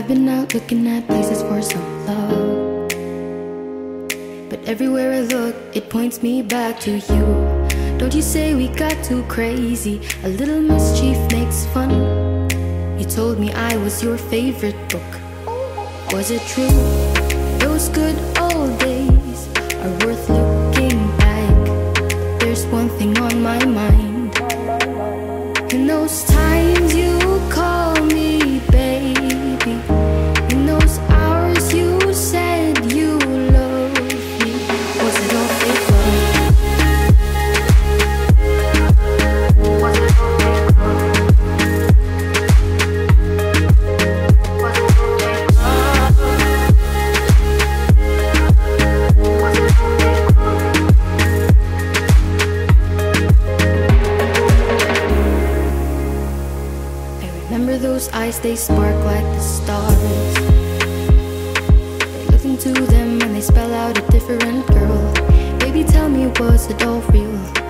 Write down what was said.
I've been out looking at places for some love. But everywhere I look, it points me back to you. Don't you say we got too crazy? A little mischief makes fun. You told me I was your favorite book. Was it true? Those good old days are worth looking back. There's one thing on my mind. In those times remember those eyes, they spark like the stars. I look into them and they spell out a different girl. Baby, tell me, was it all real?